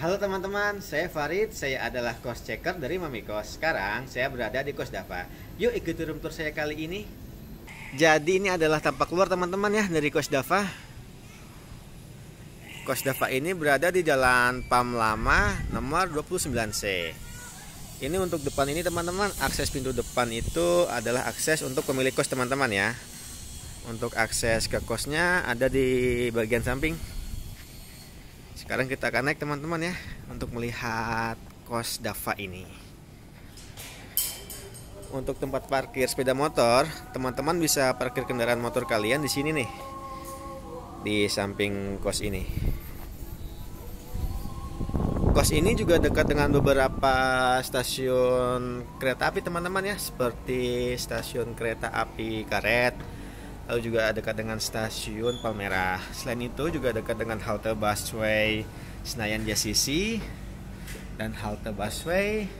Halo teman-teman, saya Farid, saya adalah kos checker dari Mami Kos. Sekarang saya berada di Kos Dava. Yuk ikuti room tour saya kali ini. Jadi ini adalah tampak keluar teman-teman ya dari Kos Dava. Kos Dava ini berada di Jalan Pam Lama nomor 29C. Ini untuk depan ini teman-teman, akses pintu depan itu adalah akses untuk pemilik kos teman-teman ya. Untuk akses ke kosnya ada di bagian samping. Sekarang kita akan naik teman-teman ya untuk melihat kos Dava ini. Untuk tempat parkir sepeda motor, teman-teman bisa parkir kendaraan motor kalian di sini nih. Di samping kos ini. Kos ini juga dekat dengan beberapa stasiun kereta api teman-teman ya, seperti stasiun kereta api Karet, lalu juga dekat dengan stasiun Palmerah. Selain itu juga dekat dengan halte busway Senayan JCC dan halte busway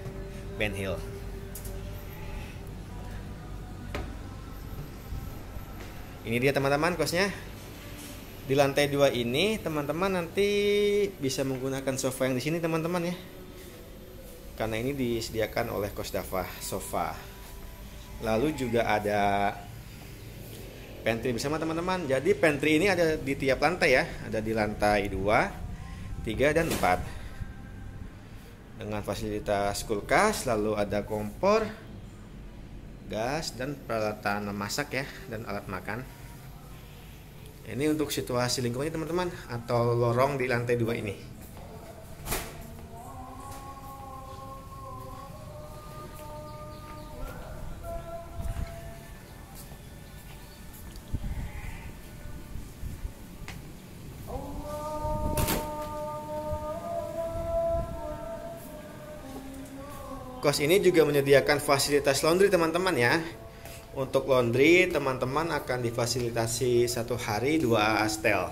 Ben Hill. Ini dia teman-teman kosnya. Di lantai dua ini teman-teman nanti bisa menggunakan sofa yang di sini teman-teman ya. Karena ini disediakan oleh Kos Dava sofa. Lalu juga ada pantry bersama teman-teman. Jadi pantry ini ada di tiap lantai ya, ada di lantai 2, 3 dan 4. Dengan fasilitas kulkas, lalu ada kompor, gas dan peralatan memasak ya dan alat makan. Ini untuk situasi lingkungannya teman-teman atau lorong di lantai 2 ini. Kos ini juga menyediakan fasilitas laundry teman-teman ya. Untuk laundry teman-teman akan difasilitasi satu hari dua astel.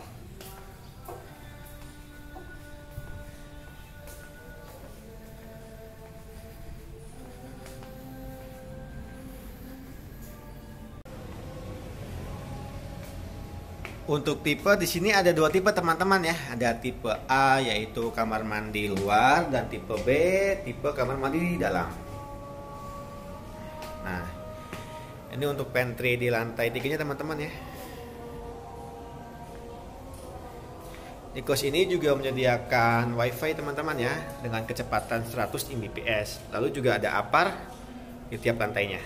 Untuk tipe di sini ada dua tipe teman-teman ya. Ada tipe A yaitu kamar mandi luar dan tipe B tipe kamar mandi di dalam. Nah, ini untuk pantry di lantai tiganya teman-teman ya. Di kos ini juga menyediakan wifi teman-teman ya dengan kecepatan 100 Mbps. Lalu juga ada apar di tiap lantainya.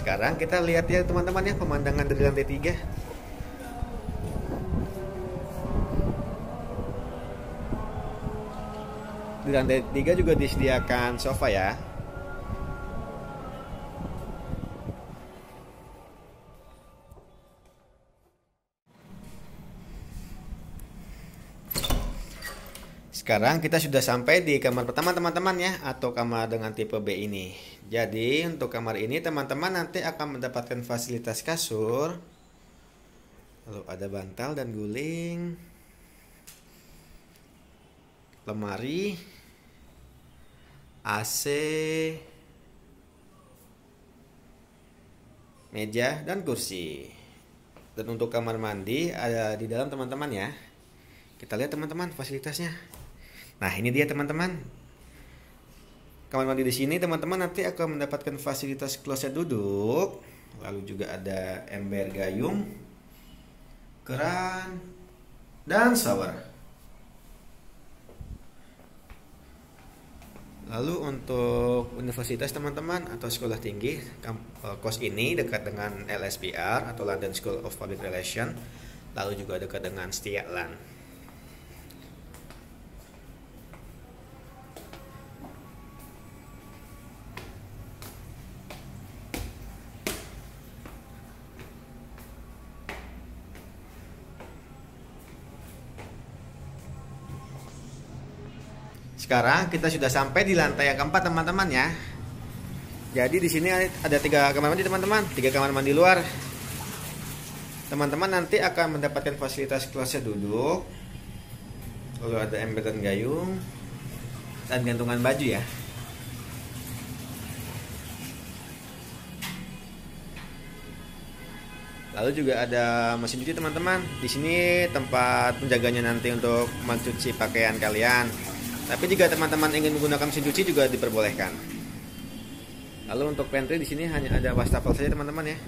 Sekarang kita lihat ya teman-teman ya pemandangan dari lantai 3. Di lantai 3 juga disediakan sofa ya. Sekarang kita sudah sampai di kamar pertama teman-teman ya atau kamar dengan tipe B ini. Jadi untuk kamar ini teman-teman nanti akan mendapatkan fasilitas kasur. Lalu ada bantal dan guling. Lemari. AC. Meja dan kursi. Dan untuk kamar mandi ada di dalam teman-teman ya. Kita lihat teman-teman fasilitasnya. Nah, ini dia teman-teman. Kamar mandi di sini teman-teman nanti akan mendapatkan fasilitas kloset duduk, lalu juga ada ember gayung, keran, dan shower. Lalu untuk universitas teman-teman atau sekolah tinggi, kos ini dekat dengan LSPR atau London School of Public Relations, lalu juga dekat dengan Stiatland. Sekarang kita sudah sampai di lantai yang keempat teman-teman ya. Jadi di sini ada tiga kamar mandi teman-teman, tiga kamar mandi luar. Teman-teman nanti akan mendapatkan fasilitas kloset duduk, lalu ada ember dan gayung, dan gantungan baju ya. Lalu juga ada mesin cuci teman-teman. Di sini tempat penjaganya nanti untuk mencuci pakaian kalian. Tapi jika teman-teman ingin menggunakan mesin cuci juga diperbolehkan. Lalu untuk pantry di sini hanya ada wastafel saja teman-teman ya.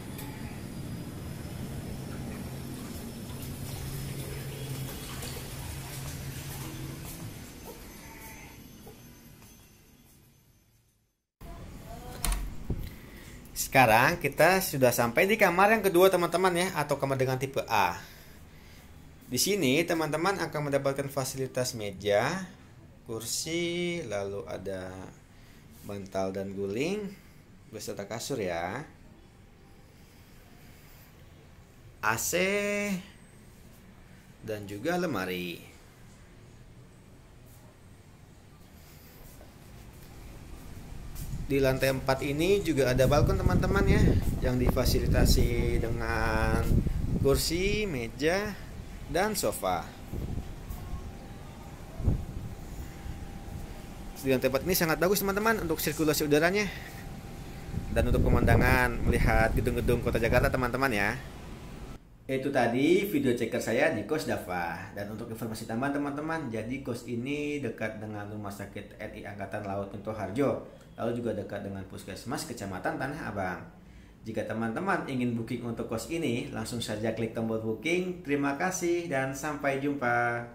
Sekarang kita sudah sampai di kamar yang kedua teman-teman ya atau kamar dengan tipe A. Di sini teman-teman akan mendapatkan fasilitas meja, kursi, lalu ada bantal dan guling beserta kasur ya. AC dan juga lemari. di lantai 4 ini juga ada balkon teman-teman ya yang difasilitasi dengan kursi, meja, dan sofa. Lantai 4 ini sangat bagus teman-teman untuk sirkulasi udaranya dan untuk pemandangan melihat gedung-gedung kota Jakarta teman-teman ya. Itu tadi video checker saya di Kos Dava dan untuk informasi tambahan teman-teman, jadi kos ini dekat dengan Rumah Sakit RI Angkatan Laut Minto Harjo lalu juga dekat dengan Puskesmas Kecamatan Tanah Abang. Jika teman-teman ingin booking untuk kos ini, langsung saja klik tombol booking. Terima kasih dan sampai jumpa.